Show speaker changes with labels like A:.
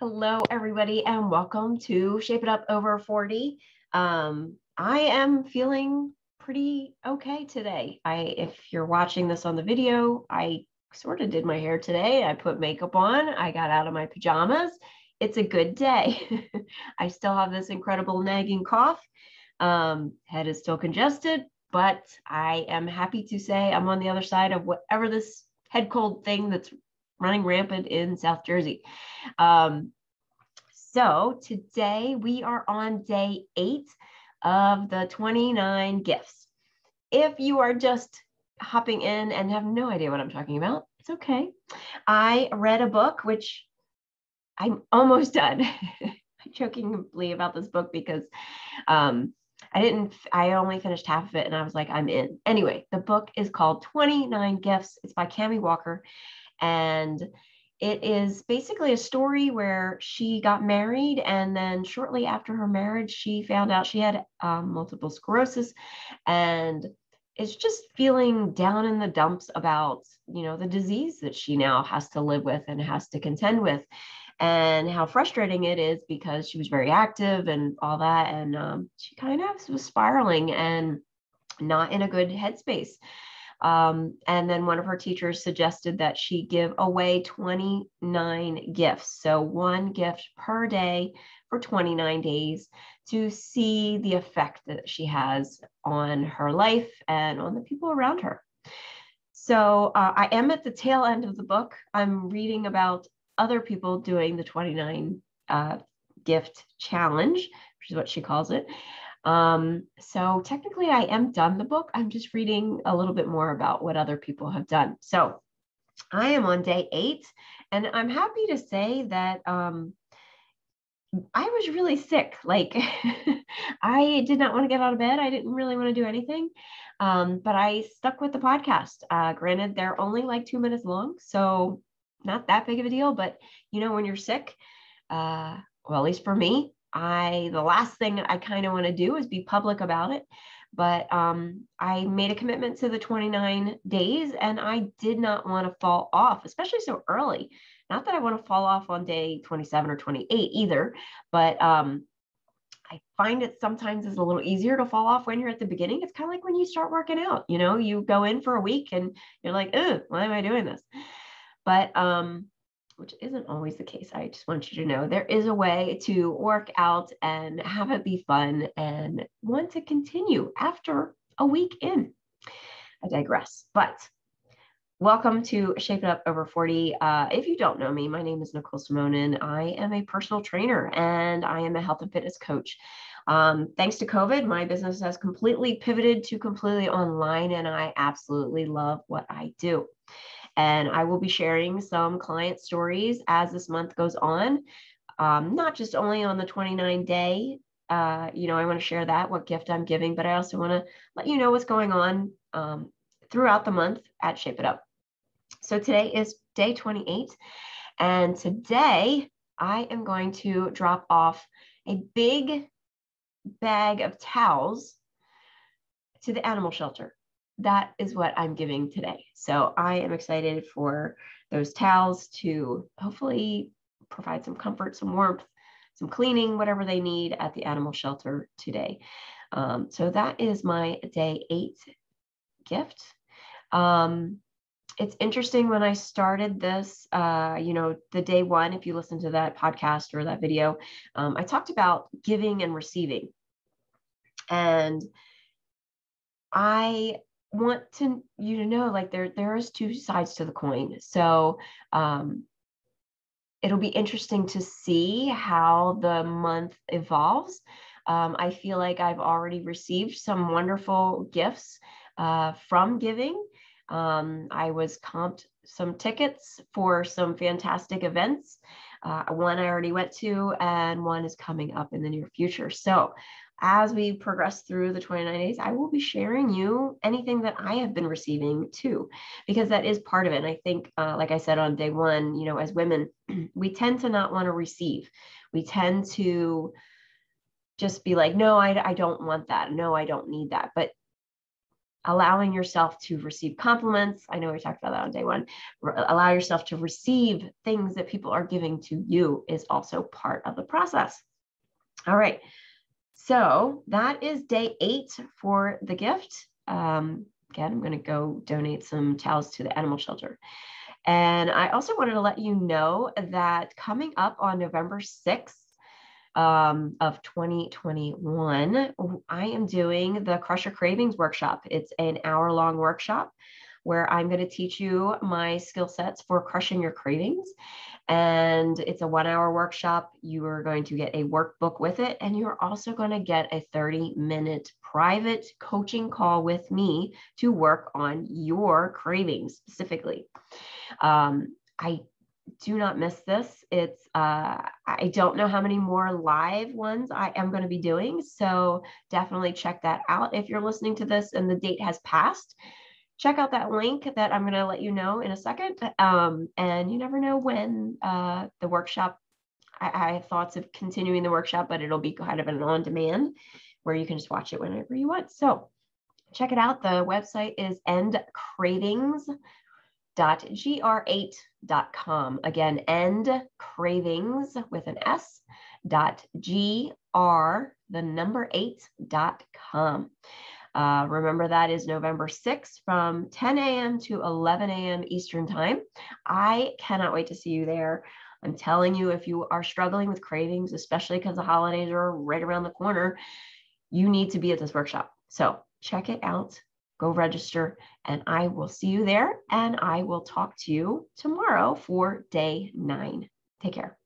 A: Hello, everybody, and welcome to Shape It Up Over 40. Um, I am feeling pretty okay today. I, if you're watching this on the video, I sort of did my hair today. I put makeup on. I got out of my pajamas. It's a good day. I still have this incredible nagging cough. Um, head is still congested, but I am happy to say I'm on the other side of whatever this head cold thing that's running rampant in South Jersey. Um, so today we are on day eight of the 29 gifts. If you are just hopping in and have no idea what I'm talking about, it's okay. I read a book, which I'm almost done. I'm jokingly about this book because um, I didn't, I only finished half of it and I was like, I'm in. Anyway, the book is called 29 Gifts. It's by Cami Walker. And it is basically a story where she got married, and then shortly after her marriage, she found out she had um, multiple sclerosis, and is just feeling down in the dumps about you know the disease that she now has to live with and has to contend with and how frustrating it is because she was very active and all that. And um, she kind of was spiraling and not in a good headspace um, and then one of her teachers suggested that she give away 29 gifts. So one gift per day for 29 days to see the effect that she has on her life and on the people around her. So uh, I am at the tail end of the book. I'm reading about other people doing the 29 uh, gift challenge, which is what she calls it. Um, so technically, I am done the book. I'm just reading a little bit more about what other people have done. So I am on day eight, and I'm happy to say that um, I was really sick. Like, I did not want to get out of bed. I didn't really want to do anything. Um, but I stuck with the podcast. Uh, granted, they're only like two minutes long, so not that big of a deal. But you know, when you're sick, uh, well, at least for me, I the last thing I kind of want to do is be public about it. But um, I made a commitment to the 29 days and I did not want to fall off, especially so early. Not that I want to fall off on day 27 or 28 either, but um, I find it sometimes is a little easier to fall off when you're at the beginning. It's kind of like when you start working out, you know, you go in for a week and you're like, oh, why am I doing this? But um, which isn't always the case. I just want you to know there is a way to work out and have it be fun and want to continue after a week in. I digress, but welcome to Shape It Up Over 40. Uh, if you don't know me, my name is Nicole Simonin. I am a personal trainer and I am a health and fitness coach. Um, thanks to COVID, my business has completely pivoted to completely online, and I absolutely love what I do. And I will be sharing some client stories as this month goes on, um, not just only on the 29 day. Uh, you know, I want to share that, what gift I'm giving, but I also want to let you know what's going on um, throughout the month at Shape It Up. So today is day 28. And today I am going to drop off a big bag of towels to the animal shelter that is what I'm giving today. So I am excited for those towels to hopefully provide some comfort, some warmth, some cleaning, whatever they need at the animal shelter today. Um, so that is my day eight gift. Um, it's interesting when I started this, uh, you know, the day one, if you listen to that podcast or that video, um, I talked about giving and receiving. And I want to you to know like there there is two sides to the coin. So um it'll be interesting to see how the month evolves. Um, i feel like i've already received some wonderful gifts uh, from giving. Um, i was comped some tickets for some fantastic events. Uh, one i already went to and one is coming up in the near future. So as we progress through the 29 days, I will be sharing you anything that I have been receiving too, because that is part of it. And I think, uh, like I said on day one, you know, as women, we tend to not want to receive. We tend to just be like, no, I, I don't want that. No, I don't need that. But allowing yourself to receive compliments. I know we talked about that on day one. Re- allow yourself to receive things that people are giving to you is also part of the process. All right. So that is day eight for the gift. Um, again, I'm going to go donate some towels to the animal shelter. And I also wanted to let you know that coming up on November 6th, um, of 2021, I am doing the Crusher Cravings workshop. It's an hour long workshop where I'm going to teach you my skill sets for crushing your cravings. And it's a one hour workshop. You are going to get a workbook with it, and you're also going to get a 30 minute private coaching call with me to work on your cravings specifically. Um, I do not miss this. It's uh, I don't know how many more live ones I am going to be doing, so definitely check that out. If you're listening to this and the date has passed, check out that link that I'm going to let you know in a second. Um, and you never know when uh, the workshop. I, I have thoughts of continuing the workshop, but it'll be kind of an on demand where you can just watch it whenever you want. So check it out. The website is End Cravings gr8.com. Again, end cravings with an S dot gr, the number eight dot com. Uh, remember that is November 6th from 10 a.m. to 11 a.m. Eastern Time. I cannot wait to see you there. I'm telling you, if you are struggling with cravings, especially because the holidays are right around the corner, you need to be at this workshop. So check it out go register, and I will see you there. And I will talk to you tomorrow for day nine. Take care.